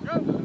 Go.